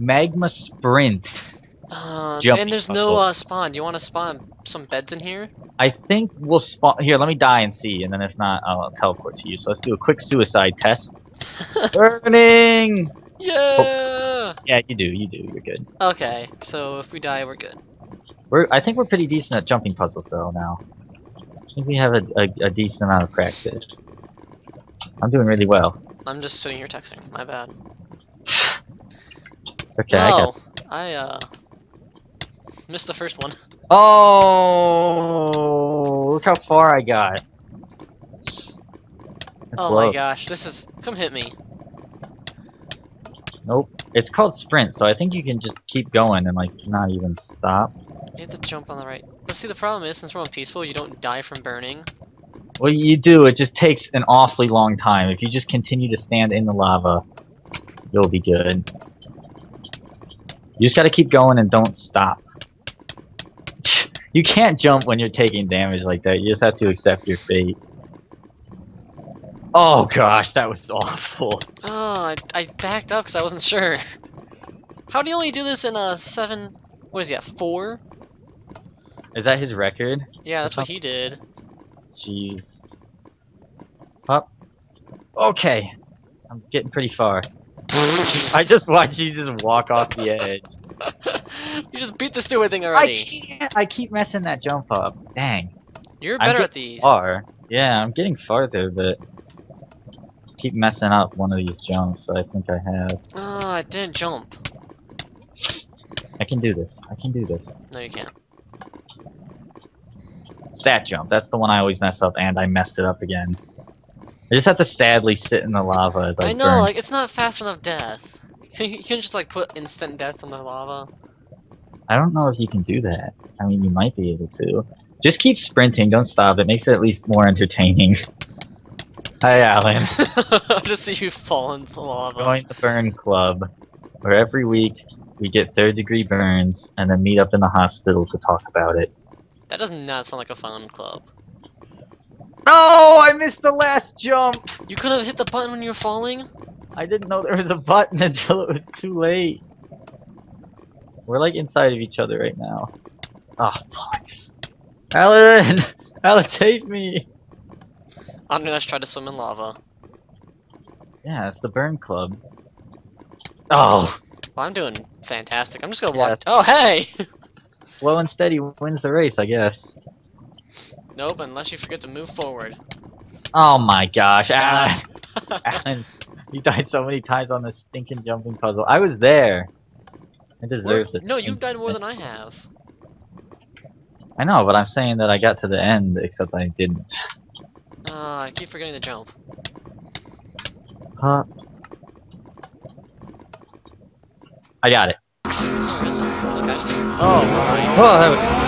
magma sprint. Uh, and there's no uh, spawn. Do you want to spawn some beds in here? I think we'll spawn here. Let me die and see, and then if not, I'll teleport to you. So let's do a quick suicide test. Burning. Yeah. Yeah, you do. You do. You're good. Okay, so if we die, we're good. We're. I think we're pretty decent at jumping puzzles though now. I think we have a, a, a decent amount of practice. I'm doing really well. I'm just sitting here texting. My bad. It's okay. I got. oh, I uh missed the first one. Oh, look how far I got. That's Oh low. my gosh, this is. Come hit me. Nope. It's called sprint, so I think you can just keep going and like not even stop. You have to jump on the right. But see, the problem is, since we're on peaceful, you don't die from burning. Well, you do. It just takes an awfully long time. If you just continue to stand in the lava, you'll be good. You just got to keep going and don't stop. You can't jump when you're taking damage like that. You just have to accept your fate. Oh gosh, that was awful. Oh, I, I backed up because I wasn't sure. How do you only do this in a seven? What is he at? Four? Is that his record? Yeah, that's That's what he did. Jeez. Up. Okay. I'm getting pretty far. I just watched you just walk off the edge. you just beat the stupid thing already. I can't. I keep messing that jump up. Dang. You're better at these. Far. Yeah, I'm getting farther, but keep messing up one of these jumps. I think I have. Ah, oh, I didn't jump. I can do this. I can do this. No, you can't. It's that jump. That's the one I always mess up, and I messed it up again. I just have to sadly sit in the lava as I, I know, burn. like it's not fast enough death. You you can just like put instant death on the lava. I don't know if you can do that. I mean, you might be able to. Just keep sprinting. Don't stop. It makes it at least more entertaining. Hi, Alan. I just see you fall into the lava. Join the Burn Club, where every week we get third degree burns and then meet up in the hospital to talk about it. That does not sound like a fun club. No, I missed the last jump. You could have hit the button when you were falling. I didn't know there was a button until it was too late. We're like inside of each other right now. Ah, oh, bollocks. Alan! Alan, save me! I'm gonna try to swim in lava. Yeah, it's the Burn Club. Oh, Well, I'm doing fantastic. I'm just gonna Yes. walk. Oh, hey! slow and steady wins the race, I guess. Nope, unless you forget to move forward. Oh my gosh, Alan! Alan, you died so many times on this stinking jumping puzzle. I was there. I deserve this. No, you've died more than I have. I know, but I'm saying that I got to the end, except I didn't. Uh, I keep forgetting to jump. Huh. I got it. Okay. Oh my. Oh,